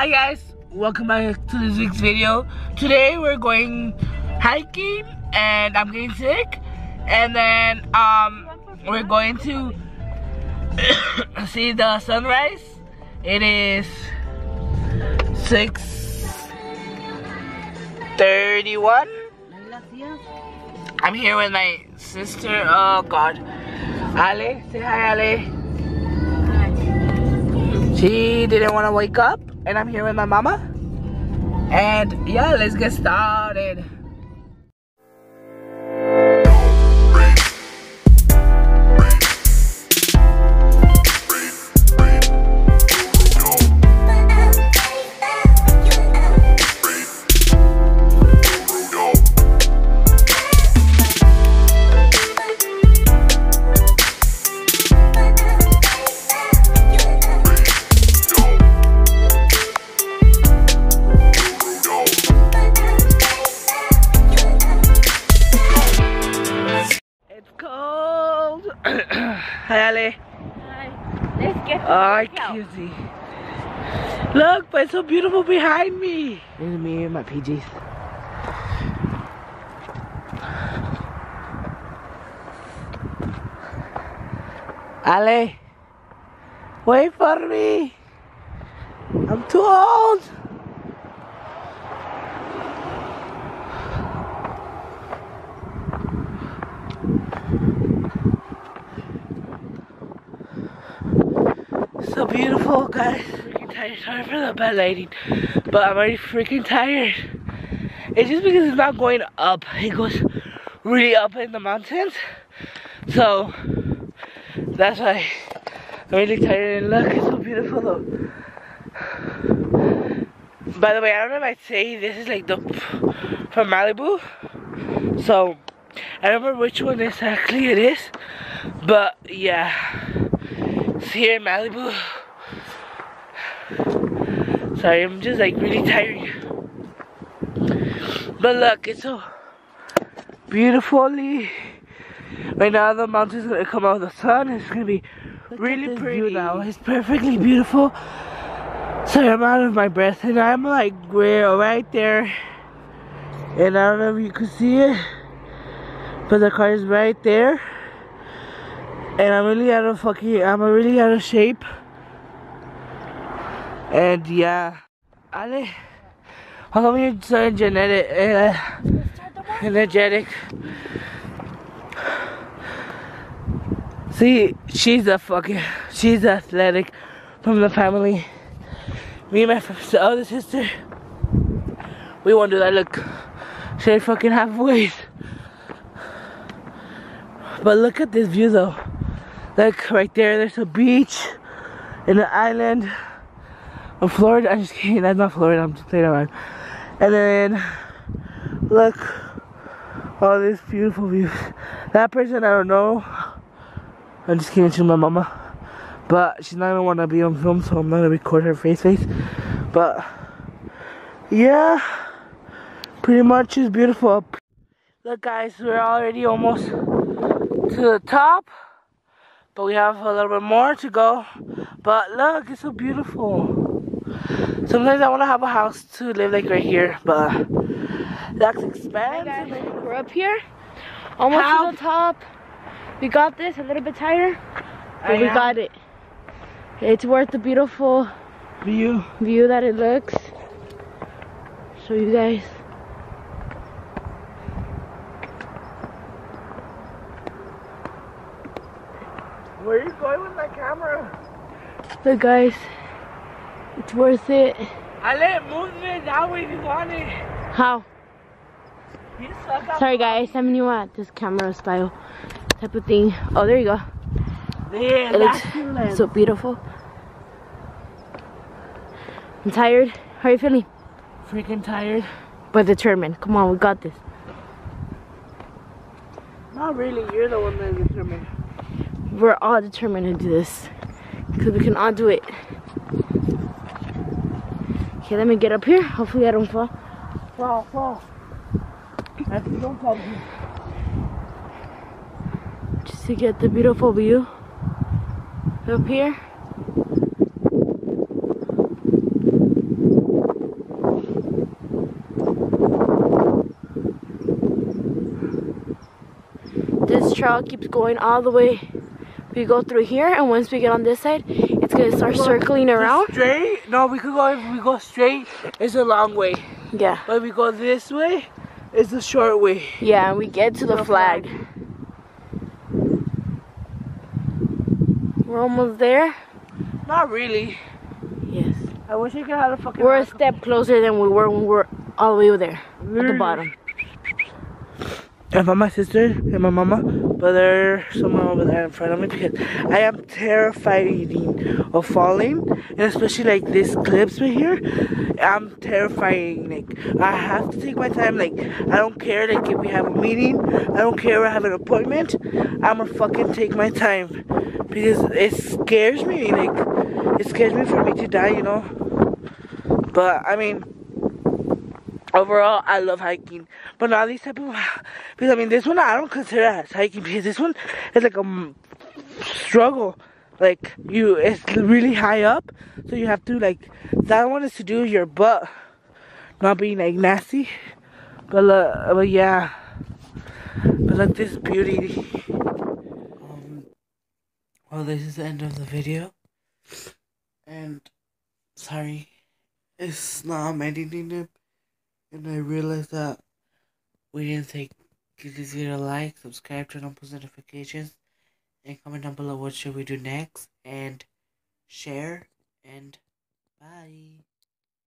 Hi guys, welcome back to this week's video. Today we're going hiking and I'm getting sick and then um we're going to see the sunrise. It is 6:31. I'm here with my sister. Oh god. Ale, say hi Ale. She didn't want to wake up and I'm here with my mama. And yeah, let's get started. Hi Ale. Hi. Let's get Oh, cutie. Look, but it's so beautiful behind me. This is me in my PJs. Ale, wait for me. I'm too old. So beautiful, guys. Freaking tired. Sorry for the bad lighting, but I'm already freaking tired. It's just because it's not going up. It goes really up in the mountains. So that's why I'm really tired. And look, it's so beautiful though. By the way, I don't know if I'd say this is like the from Malibu. So I don't remember which one exactly it is, but yeah. Here in Malibu. Sorry, I'm just like really tired. But look, it's so beautifully. Right now, the mountain's gonna come out with the sun. It's gonna be really pretty now. It's perfectly beautiful. Sorry, I'm out of my breath, and I'm like we're right there. And I don't know if you can see it, but the car is right there and I'm really out of fucking, I'm really out of shape. And yeah, Ale, how come you're so energetic? Uh, energetic. See, she's a fucking, she's athletic from the family. Me and my other sister, we won't do that. Look, she fucking halfway. But look at this view though. Like right there, there's a beach in an island of Florida. I'm just kidding, that's not Florida, I'm just playing around. And then look, all this beautiful views. That person I don't know. I'm just kidding, she's my mama. But she's not gonna wanna be on film, so I'm not gonna record her face face. But yeah, pretty much is beautiful. Look guys, we're already almost to the top. But we have a little bit more to go. But look, it's so beautiful. Sometimes I want to have a house to live like right here, but that's expensive. We're up here, almost How- to the top. We got this, a little bit tired, but I we am. got it. It's worth the beautiful View. view that it looks. Show you guys. Where are you going with my camera? Look guys, it's worth it. I let move it that way if you want it. How? You suck up. Sorry guys, I'm new at this camera style type of thing. Oh, there you go. Yeah, It looks that's your lens. so beautiful. I'm tired. How are you feeling? freaking tired. But determined. Come on, we got this. Not really, you're the one that's determined. We're all determined to do this because we cannot do it. Okay, let me get up here. Hopefully I don't fall. Fall, fall. Don't fall. Just to get the beautiful view up here. This trail keeps going all the way we go through here, and once we get on this side, it's gonna start circling around. Straight? No, we could go if we go straight, it's a long way. Yeah. But if we go this way, it's a short way. Yeah, and we get to the The flag. We're almost there. Not really. Yes. I wish I could have a fucking We're a step closer than we were when we were all the way over there at the bottom. Found my sister and my mama, but they're somewhere over there in front of me because I am terrified of falling, and especially like this clips right here. I'm terrifying. Like I have to take my time. Like I don't care. Like if we have a meeting, I don't care. I have an appointment. I'ma fucking take my time because it scares me. Like it scares me for me to die. You know. But I mean overall I love hiking. But not these type of because I mean this one I don't consider as hiking because this one is like a struggle. Like you it's really high up so you have to like that one is to do your butt not being like nasty. But uh, but yeah. But look this beauty. Um well this is the end of the video. And sorry. It's not I'm editing it and I realized that we didn't take give this video a like, subscribe, turn on post notifications, and comment down below what should we do next, and share, and bye.